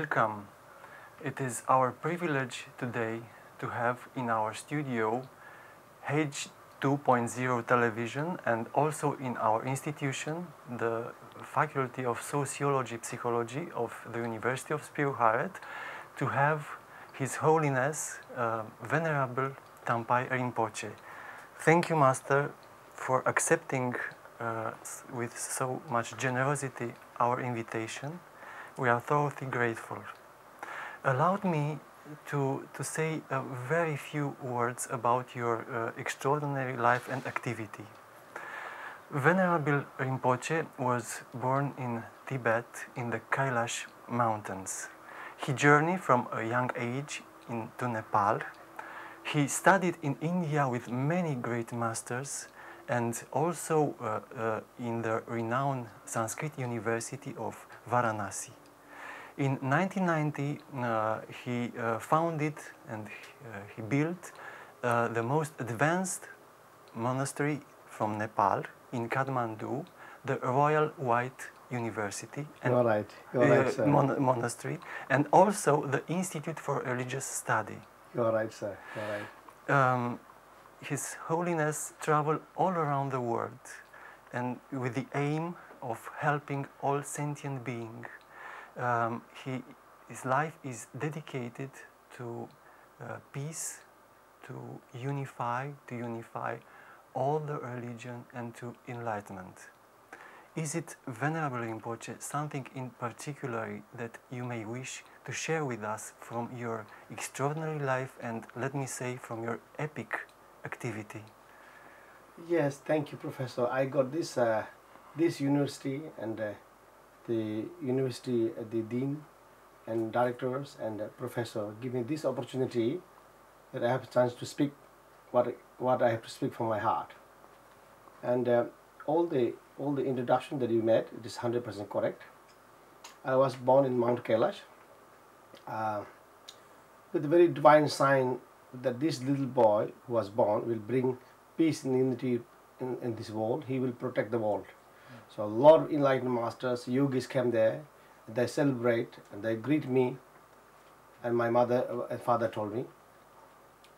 welcome. It is our privilege today to have in our studio H 2.0 television and also in our institution, the Faculty of Sociology Psychology of the University of Spirit to have His Holiness uh, Venerable Tanpai Rinpoche. Thank you, Master, for accepting uh, with so much generosity our invitation. We are thoroughly grateful. Allowed me to, to say a very few words about your uh, extraordinary life and activity. Venerable Rinpoche was born in Tibet in the Kailash mountains. He journeyed from a young age into Nepal. He studied in India with many great masters and also uh, uh, in the renowned Sanskrit University of Varanasi. In 1990, uh, he uh, founded and uh, he built uh, the most advanced monastery from Nepal in Kathmandu, the Royal White University and You're right. You're right, sir. Mon monastery, and also the Institute for Religious Study. You're right, sir. You're right. Um, His Holiness traveled all around the world, and with the aim of helping all sentient beings um, he, his life is dedicated to uh, peace, to unify, to unify all the religion and to enlightenment. Is it, Venerable Rinpoche, something in particular that you may wish to share with us from your extraordinary life and, let me say, from your epic activity? Yes, thank you, Professor. I got this, uh, this university and uh, the university, uh, the dean and directors and professor give me this opportunity that I have a chance to speak what what I have to speak from my heart. And uh, all the all the introduction that you made, it is hundred percent correct. I was born in Mount Kailash uh, with a very divine sign that this little boy who was born will bring peace and unity in, in this world. He will protect the world. So a lot of enlightened masters, yogis came there, they celebrate and they greet me and my mother and uh, father told me.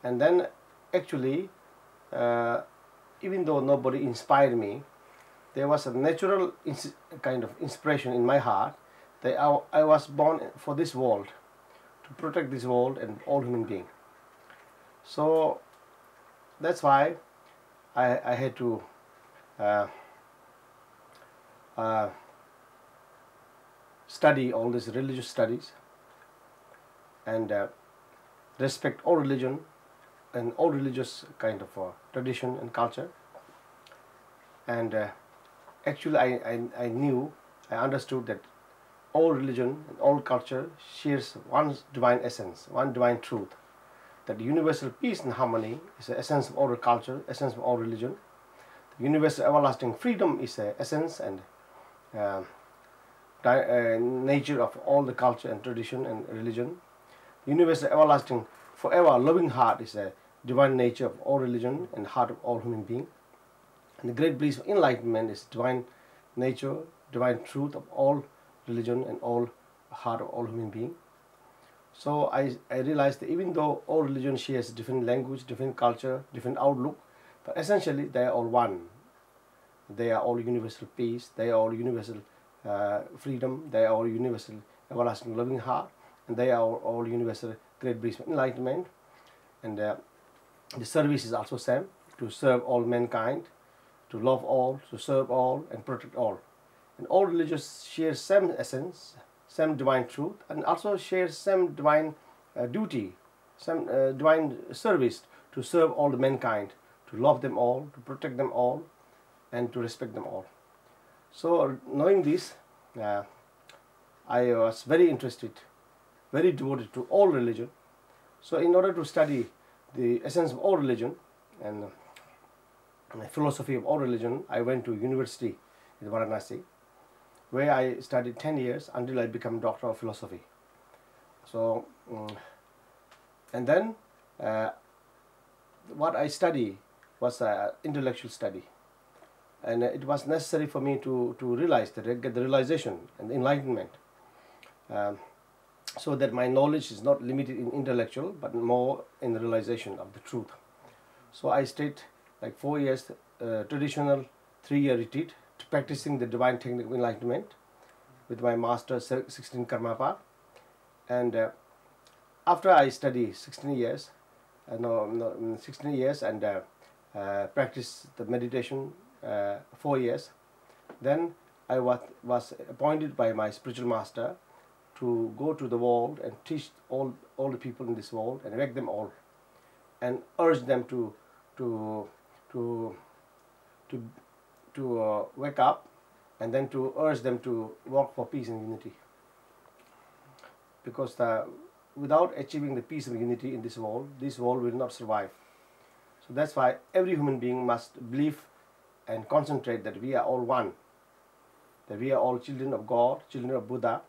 And then actually, uh, even though nobody inspired me, there was a natural kind of inspiration in my heart that I, I, was born for this world, to protect this world and all human beings. So that's why I, I had to uh, uh, study all these religious studies and uh, respect all religion and all religious kind of uh, tradition and culture. And uh, actually I, I, I knew I understood that all religion and all culture shares one divine essence one divine truth. That universal peace and harmony is the essence of all culture essence of all religion. The universal everlasting freedom is the essence and Um, uh, nature of all the culture and tradition and religion. Universal everlasting forever loving heart is the divine nature of all religion and heart of all human being. And the great bliss of enlightenment is divine nature, divine truth of all religion and all heart of all human being. So I, I realized that even though all religion shares different language, different culture, different outlook, but essentially they are all one they are all universal peace, they are all universal uh, freedom, they are all universal everlasting loving heart, and they are all, all universal great bliss enlightenment. And uh, the service is also same, to serve all mankind, to love all, to serve all, and protect all. And all religions share same essence, same divine truth, and also share same divine uh, duty, same uh, divine service to serve all the mankind, to love them all, to protect them all, and to respect them all. So knowing this, uh, I was very interested, very devoted to all religion. So in order to study the essence of all religion and the philosophy of all religion, I went to university in Varanasi, where I studied 10 years until I became doctor of philosophy. So, um, and then uh, what I study was uh, intellectual study, and it was necessary for me to to realize that get the realization and enlightenment, um, so that my knowledge is not limited in intellectual but more in the realization of the truth. So I stayed like four years uh, traditional three-year retreat practicing the divine technique of enlightenment with my master 16 Karmapa, and uh, after I study 16 years, uh, no, no, mm, 16 years and uh, uh, practice the meditation four years, then I was, was appointed by my spiritual master to go to the world and teach all, all the people in this world and wake them all and urge them to, to, to, to, to uh, wake up and then to urge them to work for peace and unity. Because the, without achieving the peace and unity in this world, this world will not survive. So that's why every human being must believe and concentrate that we are all one, that we are all children of God, children of Buddha,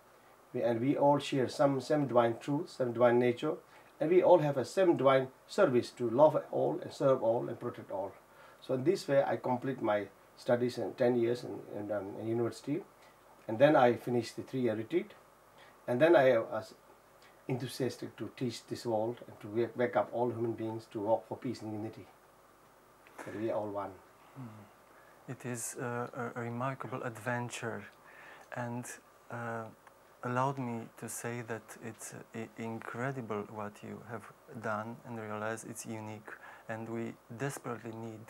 and we all share some same divine truth, some divine nature, and we all have a same divine service to love all and serve all and protect all. So in this way, I complete my studies in 10 years in, in, um, in university, and then I finished the three-year retreat, and then I was enthusiastic to teach this world and to wake, wake up all human beings to work for peace and unity. That we are all one. It is a, a remarkable adventure and uh, allowed me to say that it's uh, incredible what you have done and realize it's unique and we desperately need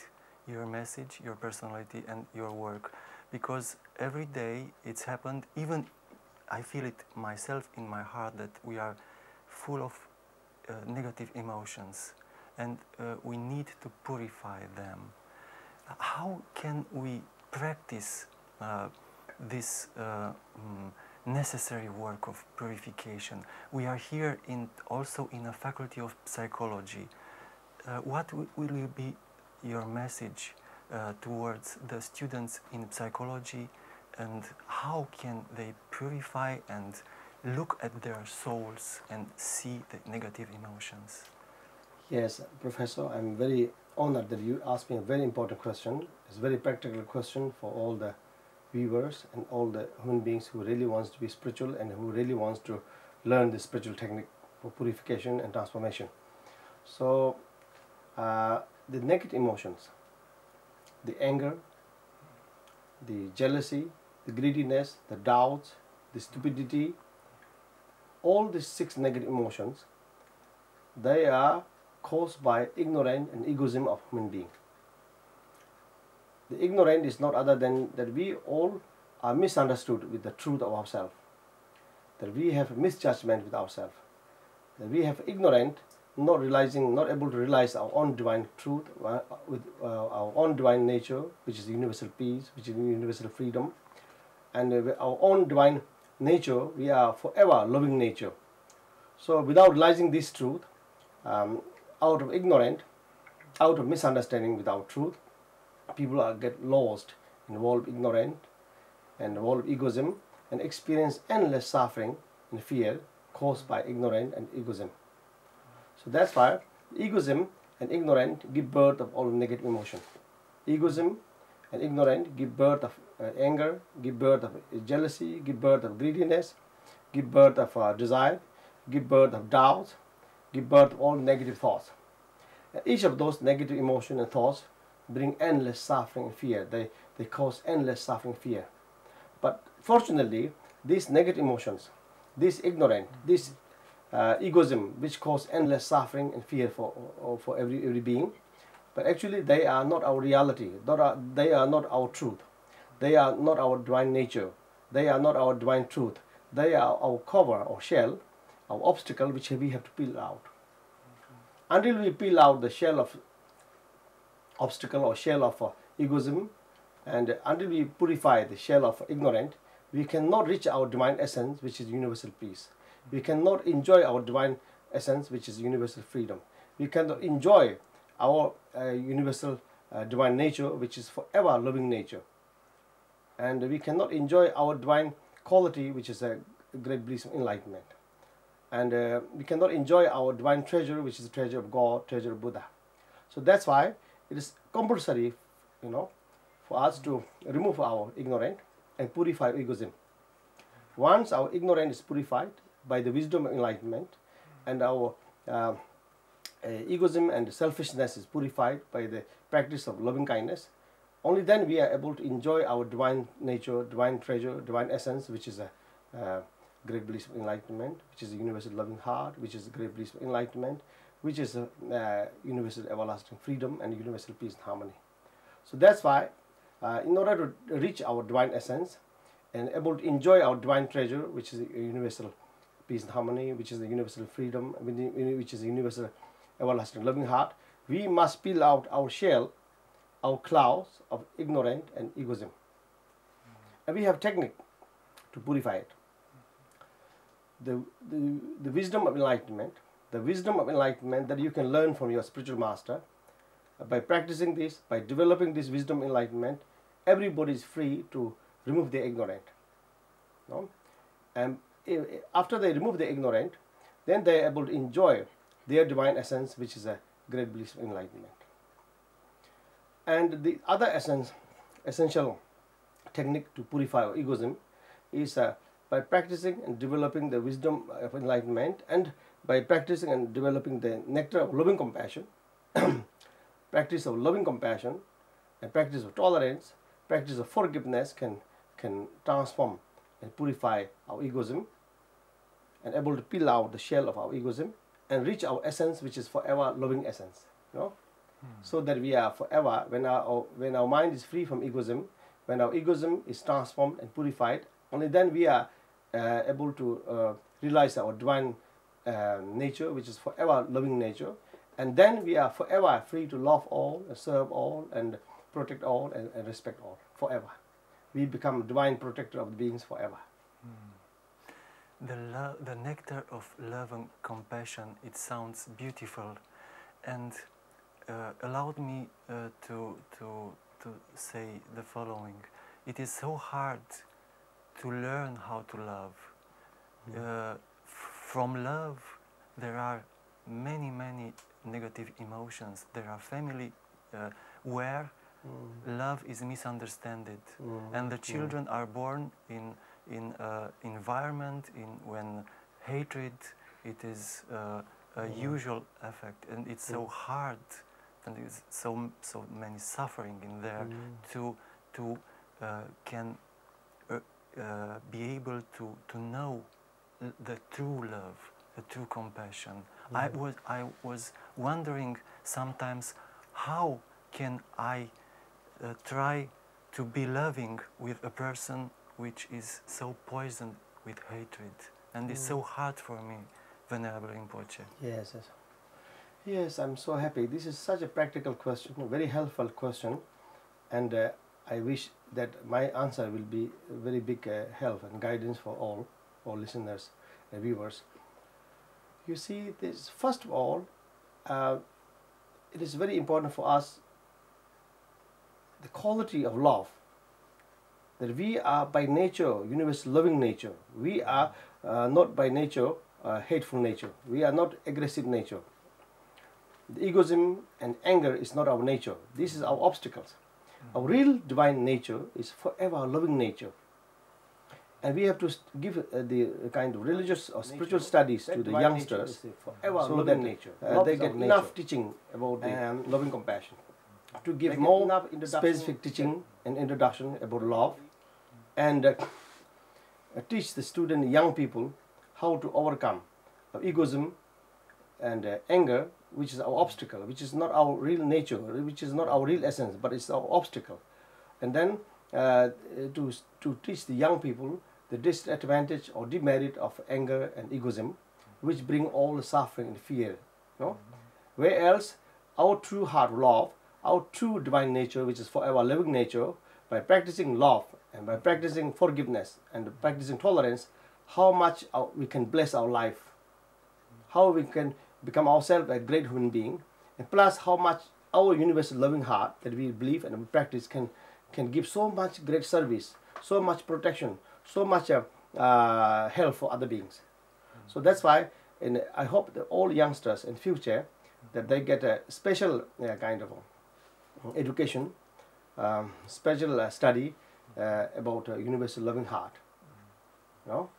your message, your personality and your work because every day it's happened even I feel it myself in my heart that we are full of uh, negative emotions and uh, we need to purify them. How can we practice uh, this uh, mm, necessary work of purification? We are here in also in a faculty of psychology. Uh, what will be your message uh, towards the students in psychology and how can they purify and look at their souls and see the negative emotions? Yes, Professor, I'm very honored that you asked me a very important question. It's a very practical question for all the viewers and all the human beings who really wants to be spiritual and who really wants to learn the spiritual technique for purification and transformation. So, uh, the negative emotions, the anger, the jealousy, the greediness, the doubts, the stupidity, all these six negative emotions, they are caused by ignorance and egoism of human being. The ignorant is not other than that we all are misunderstood with the truth of ourselves. That we have misjudgment with ourselves. That we have ignorant, not realizing, not able to realize our own divine truth uh, with uh, our own divine nature, which is universal peace, which is universal freedom, and with our own divine nature, we are forever loving nature. So, without realizing this truth, um, out of ignorance, out of misunderstanding without truth, people are get lost in the world of ignorance and of egoism and experience endless suffering and fear caused by ignorance and egoism. So that's why egoism and ignorance give birth of all negative emotion. Egoism and ignorance give birth of uh, anger, give birth of jealousy, give birth of greediness, give birth of uh, desire, give birth of doubt, give birth of all negative thoughts. Each of those negative emotion and thoughts bring endless suffering and fear. They, they cause endless suffering and fear. But fortunately, these negative emotions, this ignorance, this uh, egoism, which cause endless suffering and fear for, for every, every being, but actually they are not our reality. Not our, they are not our truth. They are not our divine nature. They are not our divine truth. They are our cover or shell, our obstacle, which we have to peel out. Until we peel out the shell of obstacle or shell of uh, egoism, and until we purify the shell of ignorant, we cannot reach our divine essence, which is universal peace. We cannot enjoy our divine essence, which is universal freedom. We cannot enjoy our uh, universal uh, divine nature, which is forever loving nature. And we cannot enjoy our divine quality, which is a great bliss of enlightenment. And uh, we cannot enjoy our divine treasure, which is the treasure of God, treasure of Buddha. So that's why it is compulsory, you know, for us to remove our ignorance and purify egoism. Once our ignorance is purified by the wisdom of enlightenment, and our uh, uh, egoism and selfishness is purified by the practice of loving kindness, only then we are able to enjoy our divine nature, divine treasure, divine essence, which is a uh, great bliss of enlightenment, which is a universal loving heart, which is great bliss of enlightenment, which is a uh, universal everlasting freedom and universal peace and harmony. So that's why, uh, in order to reach our divine essence and able to enjoy our divine treasure, which is a universal peace and harmony, which is the universal freedom, which is a universal everlasting loving heart, we must peel out our shell, our clouds of ignorance and egoism. And we have technique to purify it. The, the, wisdom of enlightenment, the wisdom of enlightenment that you can learn from your spiritual master, uh, by practicing this, by developing this wisdom enlightenment, everybody is free to remove the ignorant. No? And after they remove the ignorant, then they are able to enjoy their divine essence, which is a great bliss of enlightenment. And the other essence, essential technique to purify egoism is uh, by practicing and developing the wisdom of enlightenment and by practicing and developing the nectar of loving compassion, practice of loving compassion and practice of tolerance, practice of forgiveness can, can transform and purify our egoism and able to peel out the shell of our egoism and reach our essence, which is forever loving essence. You know? Hmm. So that we are forever, when our, when our mind is free from egoism, when our egoism is transformed and purified, only then we are able to uh, realize our divine uh, nature, which is forever loving nature, and then we are forever free to love all, serve all, and protect all, and, and respect all, forever. We become divine protector of the beings forever. Mm the, lo- the nectar of love and compassion, it sounds beautiful and uh, allowed me uh, to, to, to say the following. It is so hard to learn how to love. Mm. Uh, from love, there are many, many negative emotions. There are family uh, where mm. love is misunderstood, mm. and the children are born in in uh, environment, in when hatred, it is uh, a mm. usual effect, and it's mm. so hard, and there's so so many suffering in there mm. to to uh, can uh, be able to to know the true love, the true compassion. I was I was wondering sometimes how can I uh, try to be loving with a person which is so poisoned with hatred. And mm. it's so hard for me, Venerable Rinpoche. Yes, yes. Yes, I'm so happy. This is such a practical question, a very helpful question. And uh, I wish that my answer will be very big uh, help and guidance for all, all listeners and viewers. You see, this first of all, uh, it is very important for us the quality of love that we are by nature universe loving nature. We are uh, not by nature uh, hateful nature. We are not aggressive nature. The egoism and anger is not our nature. This is our obstacles our real divine nature is forever loving nature. And we have to give uh, the kind of religious or spiritual nature. studies that to the youngsters so that nature. Uh, they get enough teaching about the um, loving compassion. To give more specific teaching and introduction about love. And uh, teach the student, young people, how to overcome egoism and uh, anger, which is our obstacle, which is not our real nature, which is not our real essence, but it's our obstacle. And then uh, to, to teach the young people the disadvantage or demerit of anger and egoism, which bring all the suffering and fear. No? Where else our true heart love, our true divine nature, which is forever living nature, by practicing love and by practicing forgiveness and practicing tolerance, how much we can bless our life, how we can become ourselves a great human being, and plus how much our universal loving heart that we believe and practice can can give so much great service, so much protection, so much uh, uh, help for other beings. So that's why, and I hope that all youngsters in future that they get a special uh, kind of uh, education, um, special uh, study uh, about universal loving heart. You know,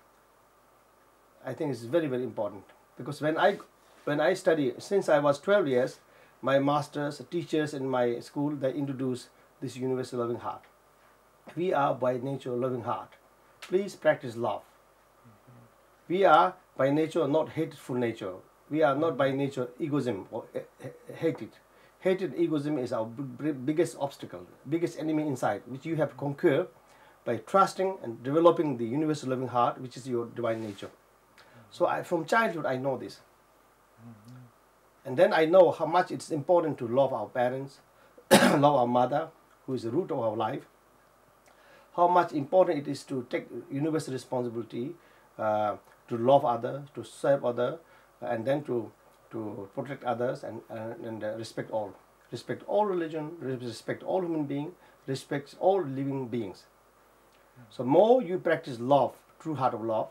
I think it's very very important because when I when I study since I was 12 years, my masters, teachers in my school they introduce this universal loving heart. We are by nature loving heart. Please practice love. We are by nature not hateful nature. We are not by nature egoism or hated. Hated egoism is our biggest obstacle, biggest enemy inside, which you have to conquer by trusting and developing the universal loving heart, which is your divine nature. So I, from childhood, I know this. And then I know how much it's important to love our parents, love our mother, who is the root of our life, how much important it is to take universal responsibility, uh, to love others, to serve others, and then to, to protect others and, uh, and uh, respect all. Respect all religion, respect all human beings, respect all living beings. So more you practice love, true heart of love,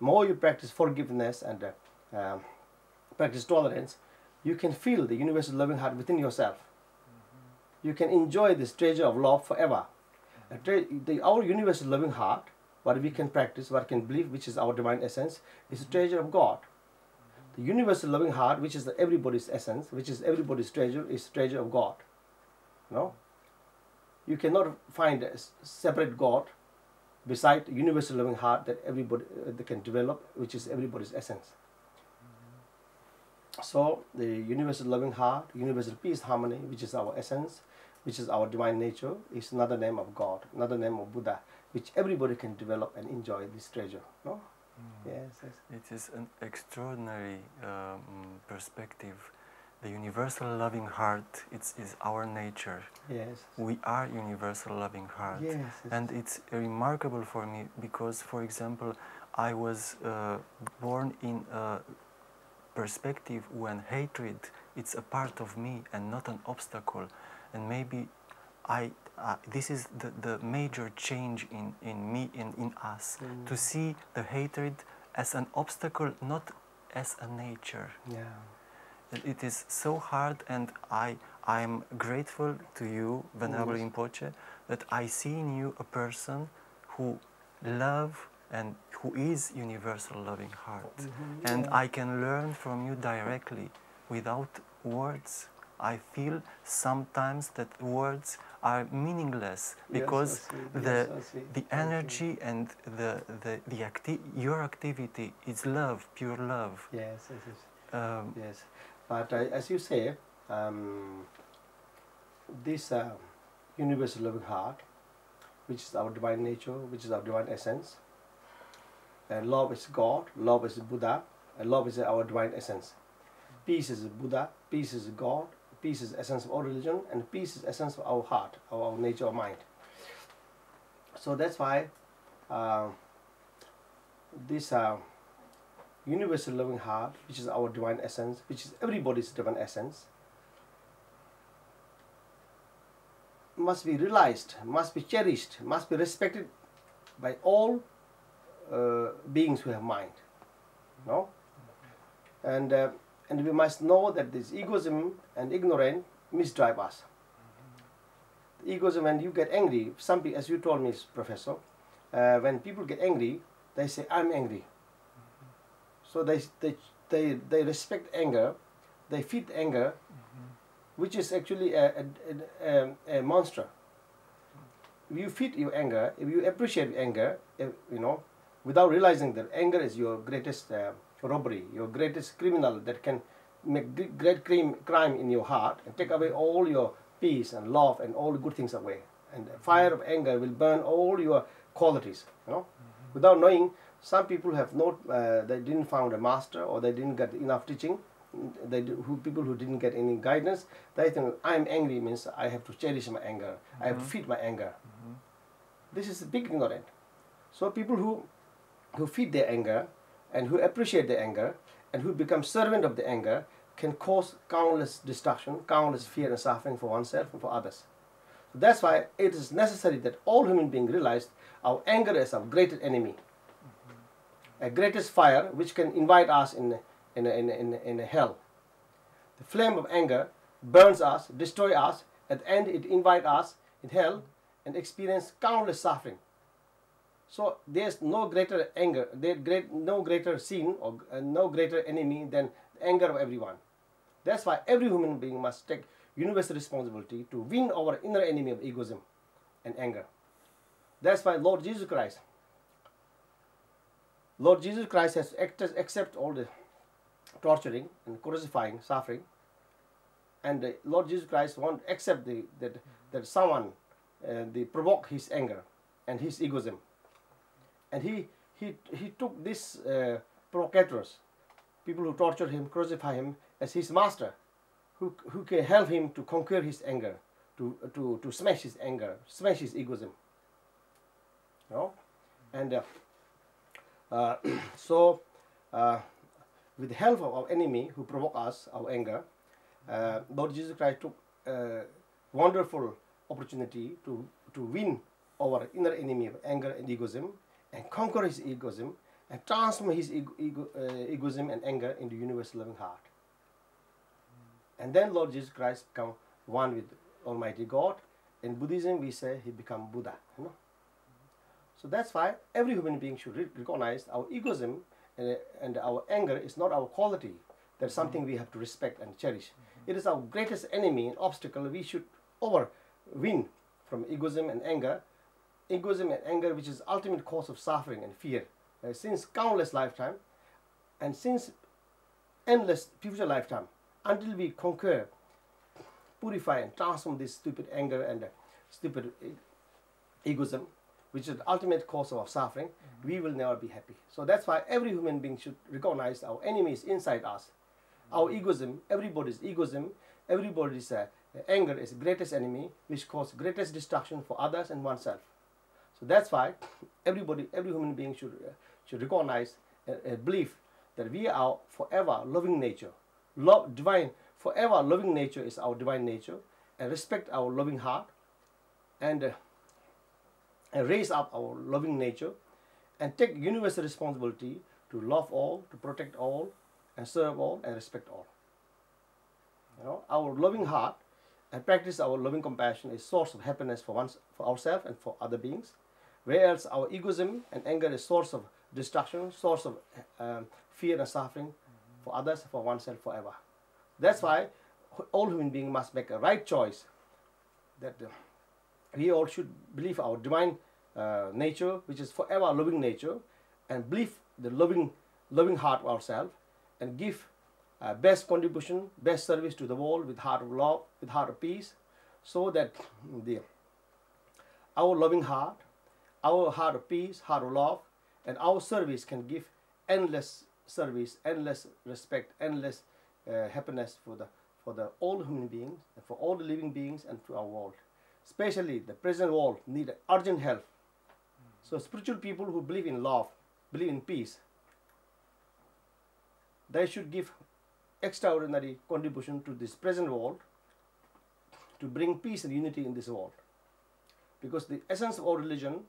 more you practice forgiveness and uh, um, practice tolerance, you can feel the universal loving heart within yourself. You can enjoy this treasure of love forever. The, our universal loving heart, what we can practice, what we can believe, which is our divine essence, is the treasure of God. The universal loving heart, which is everybody's essence, which is everybody's treasure, is treasure of God. No? You cannot find a separate God beside the universal loving heart that everybody uh, can develop, which is everybody's essence. So the universal loving heart, universal peace, harmony, which is our essence, which is our divine nature, is another name of God, another name of Buddha, which everybody can develop and enjoy this treasure. No? Mm. Yes, yes, It is an extraordinary um, perspective. The universal loving heart it's, is our nature. Yes. We are universal loving heart. Yes, and it's remarkable for me because, for example, I was uh, born in a perspective when hatred it's a part of me and not an obstacle and maybe I uh, this is the, the major change in, in me and in us mm. to see the hatred as an obstacle not as a nature yeah it is so hard and I I'm grateful to you Venerable mm. Rinpoche that I see in you a person who love and who is universal loving heart. Mm -hmm. And I can learn from you directly without words. I feel sometimes that words are meaningless because yes, the yes, the energy and the the, the acti your activity is love, pure love. Yes, yes, yes. Um, yes. But uh, as you say, um, this uh, universal loving heart, which is our divine nature, which is our divine essence, and love is God, love is Buddha, and love is our divine essence. Peace is Buddha, peace is God, peace is essence of all religion, and peace is essence of our heart, of our nature, of mind. So that's why uh, this uh, universal loving heart, which is our divine essence, which is everybody's divine essence, must be realized, must be cherished, must be respected by all uh, beings who have mind. No? And, uh, and we must know that this egoism and ignorance misdrive us. The egoism, when you get angry, some people, as you told me, Professor, uh, when people get angry, they say, I'm angry. So they, they, they, they respect anger, they feed anger, which is actually a, a, a, a monster. If you feed your anger, if you appreciate anger, if, you know, without realizing that anger is your greatest uh, robbery, your greatest criminal that can make great crime, crime in your heart and take away all your peace and love and all the good things away. And the fire of anger will burn all your qualities, you know. Mm -hmm. Without knowing, some people have not, uh, they didn't found a master or they didn't get enough teaching. They do, who, people who didn't get any guidance, they think I'm angry means I have to cherish my anger. Mm -hmm. I have to mm-hmm. feed my anger. Mm -hmm. This is a big ignorant. So people who who feed their anger and who appreciate their anger and who become servant of the anger can cause countless destruction, countless fear and suffering for oneself and for others. So that's why it is necessary that all human beings realize our anger is our greatest enemy. Mm-hmm. A greatest fire which can invite us in, in, in, in, in a hell. the flame of anger burns us, destroy us. At the end, it invites us in hell and experience countless suffering. So there's no greater anger, there great, no greater sin or uh, no greater enemy than anger of everyone. That's why every human being must take universal responsibility to win our inner enemy of egoism and anger. That's why Lord Jesus Christ, Lord Jesus Christ has acted, accept all the torturing and crucifying, suffering, and Lord Jesus Christ won't accept the, that that someone uh, they provoke his anger and his egoism, and he he he took these uh, people who torture him, crucify him, as his master, who who can help him to conquer his anger, to to to smash his anger, smash his egoism. You know, and uh, uh, so. Uh, with the help of our enemy who provoke us, our anger, uh, Lord Jesus Christ took a wonderful opportunity to, to win our inner enemy of anger and egoism and conquer his egoism and transform his ego, ego, uh, egoism and anger into universal loving heart. And then Lord Jesus Christ become one with Almighty God. In Buddhism, we say he become Buddha. You know? So that's why every human being should re recognize our egoism and, and our anger is not our quality. That's something we have to respect and cherish. It is our greatest enemy and obstacle we should over win from egoism and anger. Egoism and anger, which is ultimate cause of suffering and fear, uh, since countless lifetime, and since endless future lifetime, until we conquer, purify, and transform this stupid anger and uh, stupid egoism, which is the ultimate cause of our suffering, we will never be happy. So that's why every human being should recognize our enemy is inside us. Our egoism, everybody's egoism, everybody's uh, anger is the greatest enemy, which causes greatest destruction for others and oneself. So that's why everybody, every human being should uh, should recognize and, a belief that we are forever loving nature, love divine, forever loving nature is our divine nature, and respect our loving heart, and uh, and raise up our loving nature and take universal responsibility to love all, to protect all, and serve all, and respect all. You know, our loving heart and practice our loving compassion is source of happiness for once, for ourselves and for other beings, whereas our egoism and anger is source of destruction, source of um, fear and suffering for others, for oneself forever. That's why all human beings must make a right choice that uh, we all should believe our divine uh, nature, which is forever loving nature, and believe the loving, loving heart of ourselves, and give uh, best contribution, best service to the world with heart of love, with heart of peace, so that the our loving heart, our heart of peace, heart of love, and our service can give endless service, endless respect, endless uh, happiness for the for the all human beings and for all the living beings and to our world especially the present world need urgent help. So spiritual people who believe in love, believe in peace, they should give extraordinary contribution to this present world to bring peace and unity in this world. Because the essence of our religion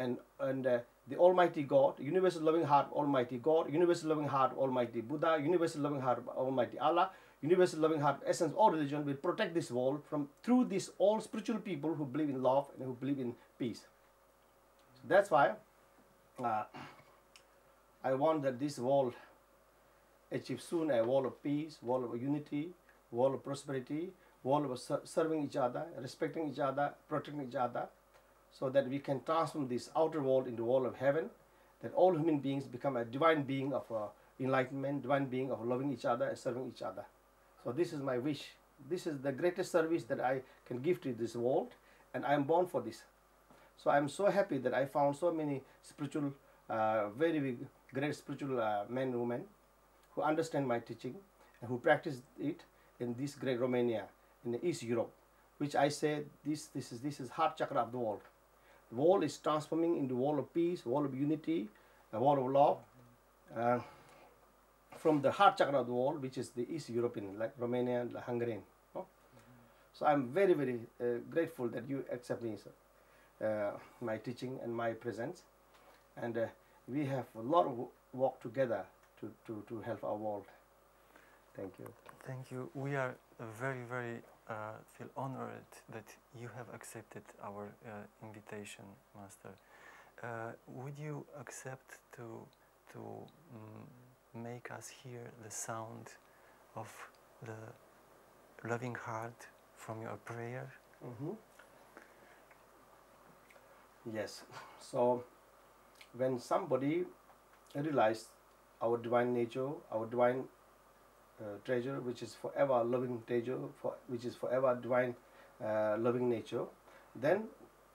and, and uh, the Almighty God, universal loving heart Almighty God, universal loving heart Almighty Buddha, universal loving heart Almighty Allah, universal loving heart essence all religion will protect this world from through these all spiritual people who believe in love and who believe in peace. So that's why uh, i want that this world achieve soon a world of peace world of unity world of prosperity world of ser- serving each other respecting each other protecting each other so that we can transform this outer world into world of heaven that all human beings become a divine being of uh, enlightenment divine being of loving each other and serving each other so this is my wish. This is the greatest service that I can give to this world, and I am born for this. So I am so happy that I found so many spiritual, uh, very great spiritual uh, men and women who understand my teaching and who practice it in this great Romania, in the East Europe, which I say this this is this is heart chakra of the world. World is transforming into world of peace, world of unity, a world of love. Uh, from the heart chakra of the world, which is the East European, like Romania and Hungarian. No? So I'm very, very uh, grateful that you accept me, uh, my teaching and my presence. And uh, we have a lot of work together to, to, to help our world. Thank you. Thank you. We are very, very uh, feel honored that you have accepted our uh, invitation, Master. Uh, would you accept to to mm, make us hear the sound of the loving heart from your prayer? hmm Yes. So, when somebody realized our divine nature, our divine treasure, which is forever loving treasure, for, which is forever divine uh, loving nature, then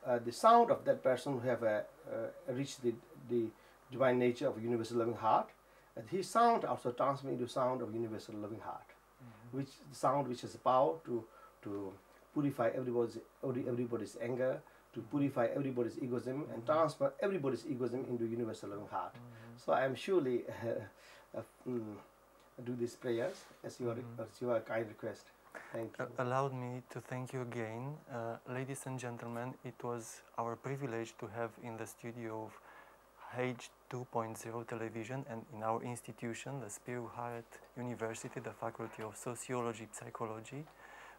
uh, the sound of that person who have uh, uh, reached the, the divine nature of universal loving heart, and his sound also transmits into sound of universal loving heart, which the sound which has the power to to purify everybody's every- everybody's anger, to purify everybody's egoism, and transfer everybody's egoism into universal loving heart. So I am surely uh, uh, mm, do these prayers as your Mhm. as your kind request. Thank you. Allowed me to thank you again. Uh, ladies and gentlemen, it was our privilege to have in the studio of H 2.0 television and in our institution, the Spiru Haret University, the Faculty of Sociology, Psychology,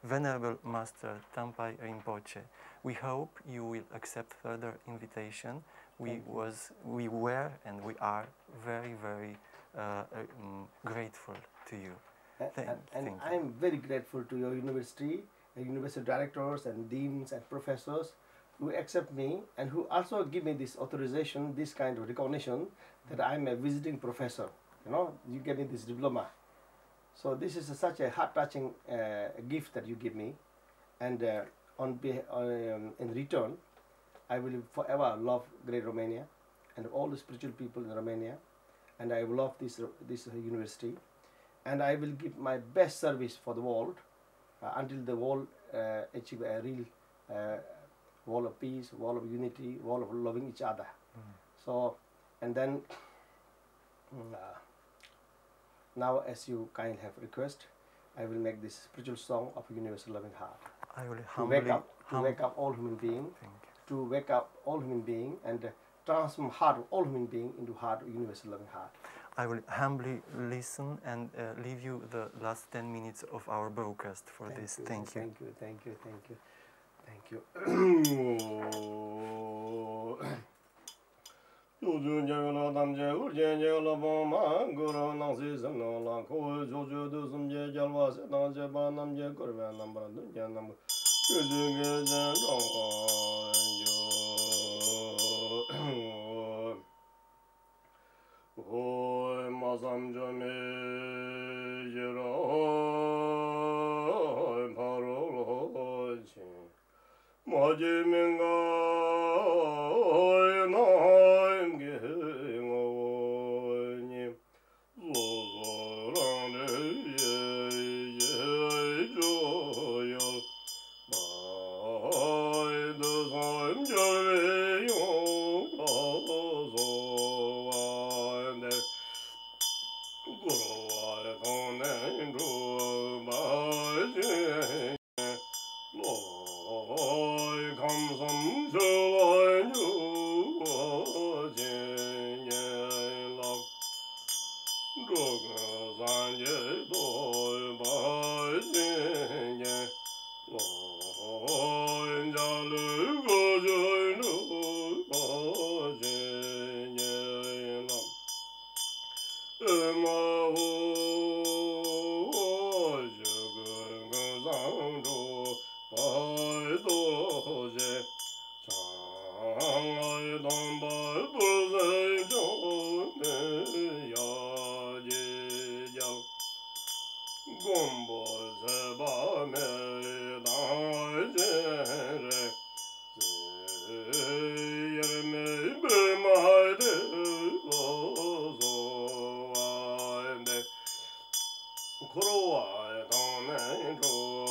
Venerable Master Tanpai Rinpoche. We hope you will accept further invitation. We was, we were, and we are very, very mm, grateful to you. And, Thank- and, and. I am very grateful to your university, uh, university directors and deans and professors who accept me and who also give me this authorization, this kind of recognition that I am a visiting professor. You know, you give me this diploma. So this is a, such a heart-touching uh, gift that you give me, and uh, on, um, in return, I will forever love Great Romania and all the spiritual people in Romania, and I will love this this university. And I will give my best service for the world uh, until the world uh, achieve a real uh, wall of peace, wall of unity, wall of loving each other. So, and then mm, uh, now, as you kindly have request, I will make this spiritual song of universal loving heart. I will to wake up, to wake up all human being, to wake up all human being, and uh, transform heart of all human being into heart of universal loving heart. I will humbly listen and uh, leave you the last 10 minutes of our broadcast for thank this. You, thank you. Thank you, thank you, thank you. Thank you. Jojo je je lo bo ma guru na si sam no la ko jojo du sam je se je ba nam je nam du je nam jojo ge je hu mazam jami yiro paro lo chi moji minga hoi no hoi crow, I don't know.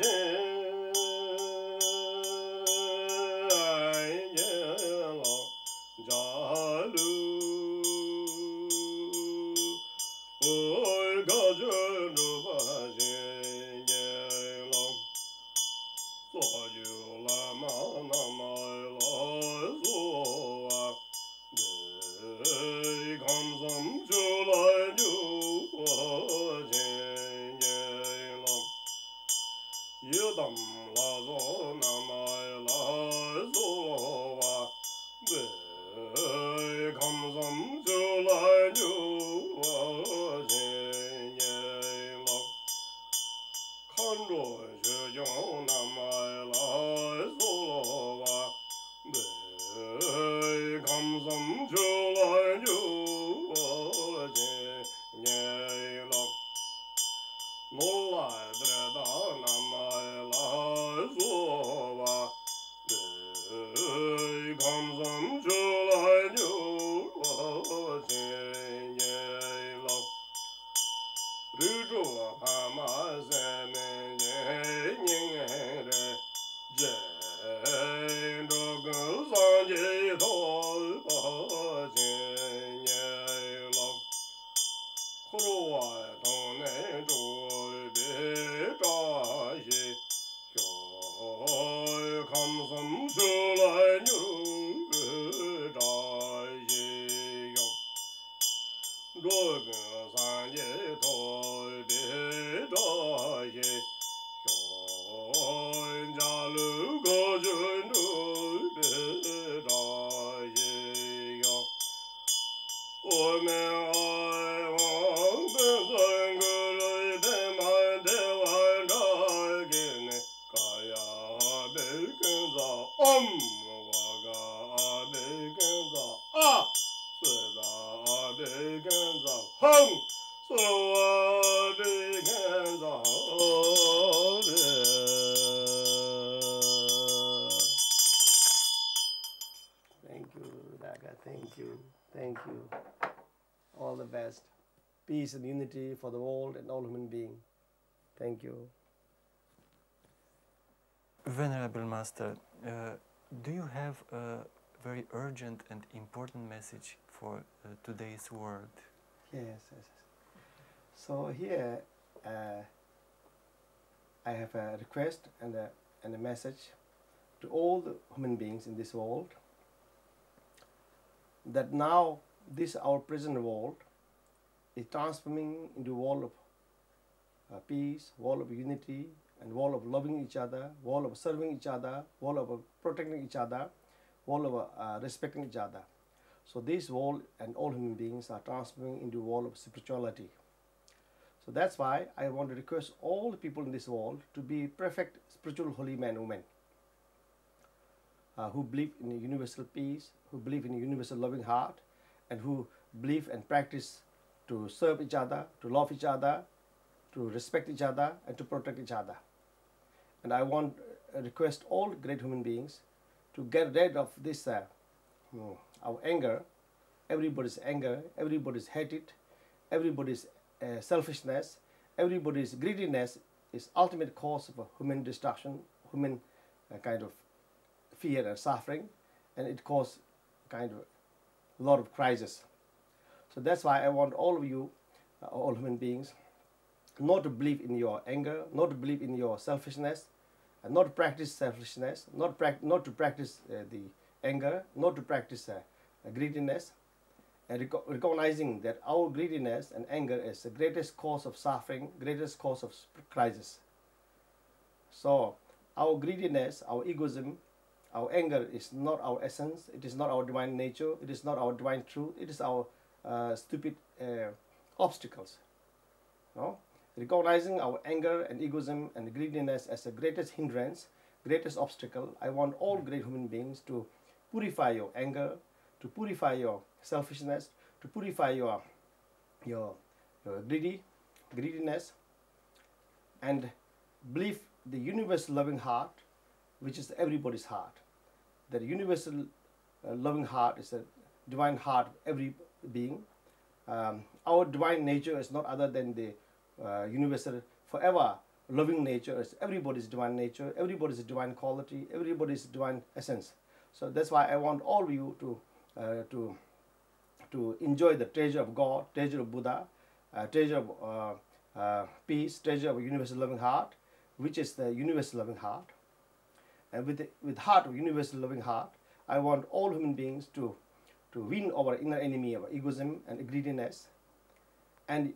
钱，Peace and unity for the world and all human beings. Thank you. Venerable Master, uh, do you have a very urgent and important message for uh, today's world? Yes, yes. yes. So here, uh, I have a request and a, and a message to all the human beings in this world that now this our present world is transforming into world of uh, peace, world of unity, and world of loving each other, world of serving each other, world of uh, protecting each other, world of uh, respecting each other. So this world and all human beings are transforming into a world of spirituality. So that's why I want to request all the people in this world to be perfect spiritual holy men and women uh, who believe in universal peace, who believe in universal loving heart, and who believe and practice to serve each other, to love each other, to respect each other, and to protect each other. And I want uh, request all great human beings to get rid of this uh, hmm, our anger, everybody's anger, everybody's hatred, everybody's uh, selfishness, everybody's greediness is ultimate cause of human destruction, human uh, kind of fear and suffering, and it causes kind of a lot of crisis. So that's why I want all of you, uh, all human beings, not to believe in your anger, not to believe in your selfishness, and not to practice selfishness, not, not to practice uh, the anger, not to practice uh, greediness, and reco- recognizing that our greediness and anger is the greatest cause of suffering, greatest cause of crisis. So, our greediness, our egoism, our anger is not our essence, it is not our divine nature, it is not our divine truth, it is our uh, stupid uh, obstacles. No? Recognizing our anger and egoism and greediness as the greatest hindrance, greatest obstacle, I want all great human beings to purify your anger, to purify your selfishness, to purify your your, your greedy, greediness, and believe the universal loving heart, which is everybody's heart. That universal uh, loving heart is a divine heart of every being. Um, our divine nature is not other than the uh, universal, forever loving nature. It's everybody's divine nature, everybody's divine quality, everybody's divine essence. So that's why I want all of you to uh, to to enjoy the treasure of God, treasure of Buddha, uh, treasure of uh, uh peace, treasure of universal loving heart, which is the universal loving heart. And with the, with heart of universal loving heart, I want all human beings to to win our inner enemy of egoism and greediness, and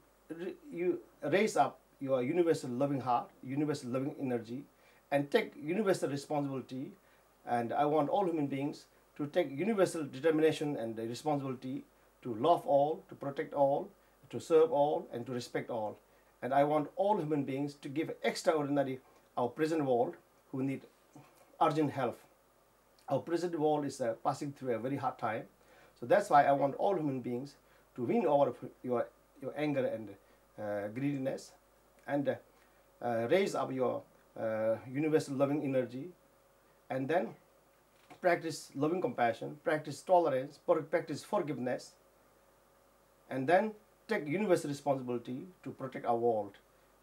you raise up your universal loving heart, universal loving energy, and take universal responsibility. And I want all human beings to take universal determination and responsibility to love all, to protect all, to serve all, and to respect all. And I want all human beings to give extraordinary our present world who need urgent help. Our present world is uh, passing through a very hard time. So that's why I want all human beings to win over your, your anger and uh, greediness and uh, raise up your uh, universal loving energy and then practice loving compassion, practice tolerance, practice forgiveness, and then take universal responsibility to protect our world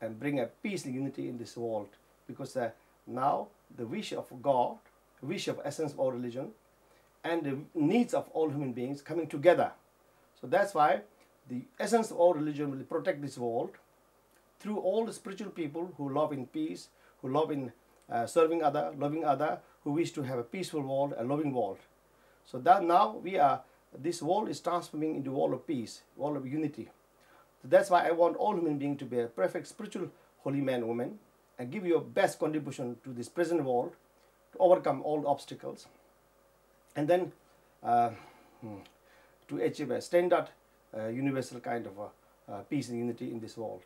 and bring a peace and unity in this world. Because uh, now the wish of God, wish of essence of our religion, and the needs of all human beings coming together. So that's why the essence of all religion will protect this world through all the spiritual people who love in peace, who love in uh, serving other, loving other, who wish to have a peaceful world, a loving world. So that now we are, this world is transforming into a world of peace, world of unity. So that's why I want all human beings to be a perfect spiritual holy man, woman, and give your best contribution to this present world to overcome all obstacles, and then uh, hmm, to achieve a standard, uh, universal kind of a, uh, peace and unity in this world.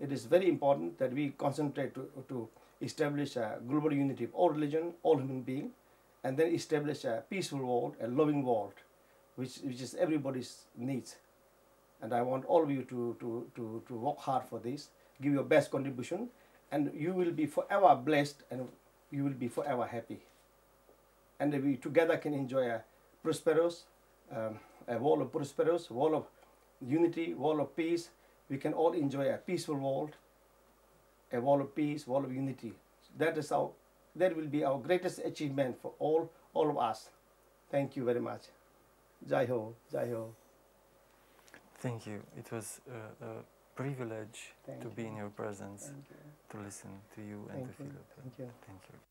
It is very important that we concentrate to, to establish a global unity of all religion, all human being, and then establish a peaceful world, a loving world, which, which is everybody's needs. And I want all of you to, to, to, to work hard for this, give your best contribution, and you will be forever blessed and you will be forever happy. And we together can enjoy a prosperous, um, a world of prosperous, world of unity, world of peace. We can all enjoy a peaceful world, a world of peace, world of unity. That is our, that will be our greatest achievement for all, all of us. Thank you very much. Jai Ho, Jai Ho. Thank you. It was a, a privilege Thank to be in your presence, you. to listen to you and Thank to you. Philip. Thank you. Thank you.